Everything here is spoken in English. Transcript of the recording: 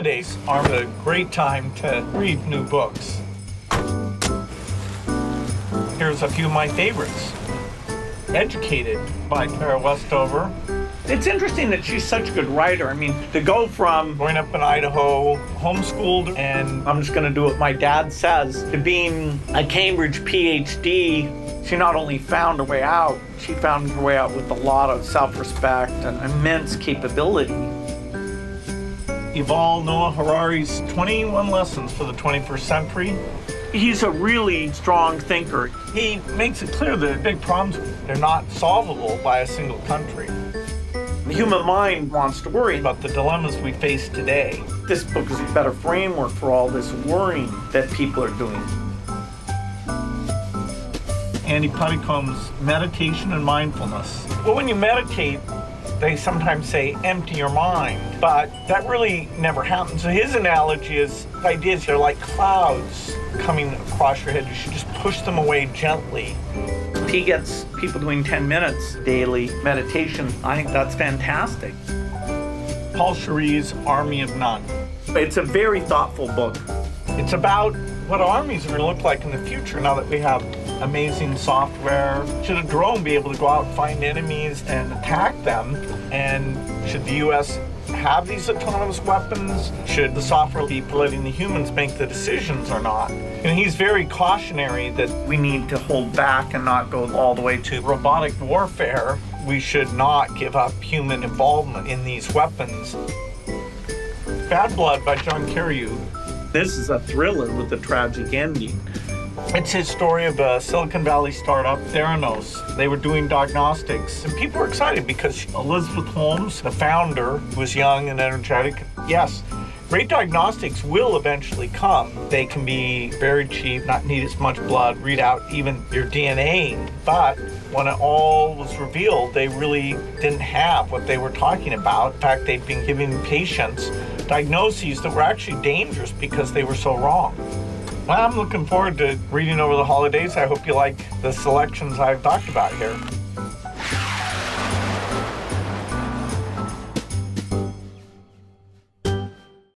holidays are a great time to read new books. Here's a few of my favorites. Educated by Tara Westover. It's interesting that she's such a good writer. I mean, to go from growing up in Idaho, homeschooled, and I'm just going to do what my dad says, to being a Cambridge PhD, she not only found a way out, she found her way out with a lot of self respect and immense capability. Yuval Noah Harari's 21 Lessons for the 21st Century. He's a really strong thinker. He makes it clear that big problems, they're not solvable by a single country. The human mind wants to worry about the dilemmas we face today. This book is a better framework for all this worrying that people are doing. Andy Puddicombe's Meditation and Mindfulness. Well, when you meditate, they sometimes say empty your mind, but that really never happens. So his analogy is ideas are like clouds coming across your head. You should just push them away gently. He gets people doing 10 minutes daily meditation. I think that's fantastic. Paul Scharre's Army of None. It's a very thoughtful book. It's about what armies are going to look like in the future now that we have amazing software. Should a drone be able to go out and find enemies and attack them? And should the U.S. have these autonomous weapons? Should the software be letting the humans make the decisions or not? And he's very cautionary that we need to hold back and not go all the way to robotic warfare. We should not give up human involvement in these weapons. Bad Blood by John Carreyrou. This is a thriller with a tragic ending. It's his story of a Silicon Valley startup, Theranos. They were doing diagnostics, and people were excited because Elizabeth Holmes, the founder, was young and energetic. Yes, great diagnostics will eventually come. They can be very cheap, not need as much blood, read out even your DNA. But when it all was revealed, they really didn't have what they were talking about. In fact, they'd been giving patients diagnoses that were actually dangerous because they were so wrong. Well, I'm looking forward to reading over the holidays. I hope you like the selections I've talked about here.